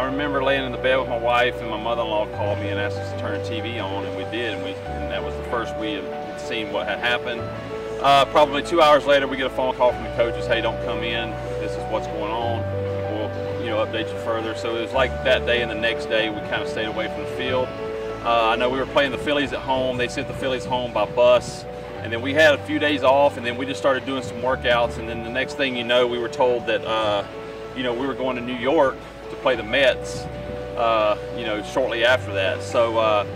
I remember laying in the bed with my wife and my mother-in-law called me and asked us to turn the TV on and we did and, we, and that was the first we had seen what had happened. Uh, probably two hours later we get a phone call from the coaches, hey don't come in, this is what's going on, we'll you know update you further. So it was like that day and the next day we kind of stayed away from the field. Uh, I know we were playing the Phillies at home, they sent the Phillies home by bus and then we had a few days off and then we just started doing some workouts and then the next thing you know we were told that uh, you know we were going to New York to play the Mets, uh, you know, shortly after that. So, uh,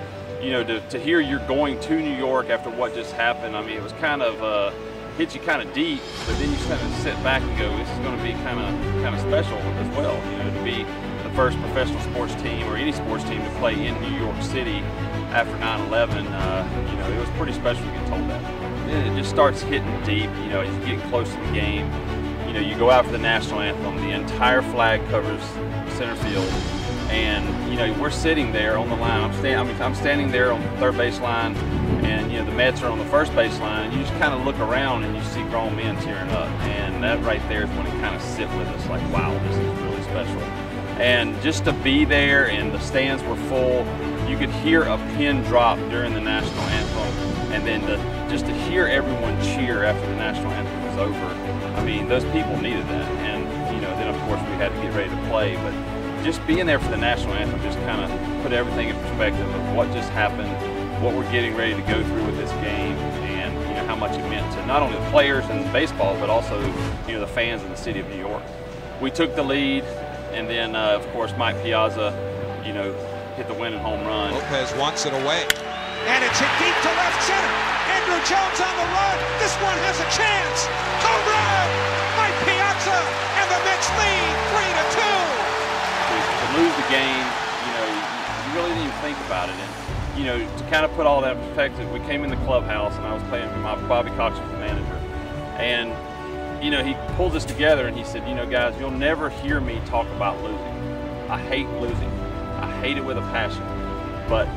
you know, to, to, hear you're going to New York after what just happened, I mean, it was kind of uh, hit you kind of deep, but then you kind of sit back and go, this is going to be kind of kind of special as well, you know, to be the first professional sports team or any sports team to play in New York City after 9/11. Uh, you know, it was pretty special to get told that. And it just starts hitting deep, you know, as you get close to the game know, you go out for the national anthem, the entire flag covers center field, and you know we're sitting there on the line. I'm standing. Mean, I'm standing there on the third base line, and you know the Mets are on the first base line. You just kind of look around and you see grown men tearing up, and that right there is when it kind of sit with us, like, wow, this is really special. And just to be there, and the stands were full. You could hear a pin drop during the national anthem, and then to, just to hear everyone cheer after the national anthem was over I mean, those people needed that. And, you know, then of course we had to get ready to play. But just being there for the national anthem just kind of put everything in perspective of what just happened, what we're getting ready to go through with this game, and, you know, how much it meant to not only the players in baseball, but also, you know, the fans in the city of New York. We took the lead, and then, uh, of course, Mike Piazza, you know, hit the winning home run. Lopez wants it away. And it's hit deep to left center. Andruw Jones on the run. This one has a chance. Home run! Mike Piazza and the Mets lead three to two. To, to lose the game, you know, you really didn't even think about it. And you know, to kind of put all that perspective, we came in the clubhouse and I was playing with my Bobby Cox was the manager, and you know, he pulled us together and he said, you know, guys, you'll never hear me talk about losing. I hate losing. I hate it with a passion. But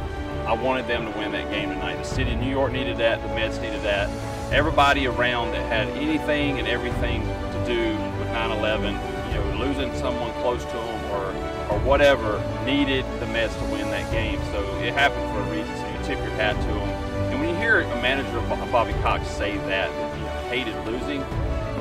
I wanted them to win that game tonight. The city of New York needed that. The Mets needed that. Everybody around that had anything and everything to do with 9/11, you know, losing someone close to them or or whatever, needed the Mets to win that game. So it happened for a reason. So you tip your hat to them. And when you hear a manager Bobby Cox say that, that he hated losing,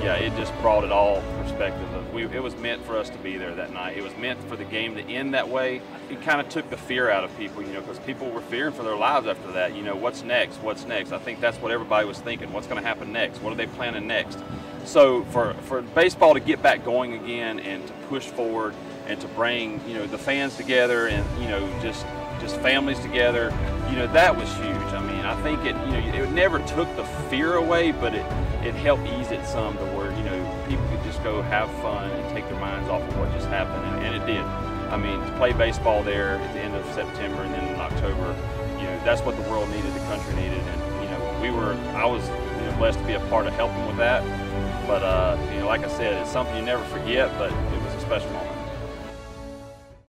yeah, it just brought it all perspective of we, it was meant for us to be there that night. It was meant for the game to end that way. It kind of took the fear out of people, you know, because people were fearing for their lives after that. You know, what's next? What's next? I think that's what everybody was thinking. What's going to happen next? What are they planning next? So for for baseball to get back going again and to push forward and to bring you know the fans together and you know just just families together, you know that was huge. I mean, I think it you know it never took the fear away, but it it helped ease it some to where you know people could just go have fun and take their minds off of what just happened, and, and it did. I mean, to play baseball there at the end of September and then in October, you know, that's what the world needed, the country needed, and you know, we were. I was you know, blessed to be a part of helping with that. But uh, you know, like I said, it's something you never forget. But it was a special moment.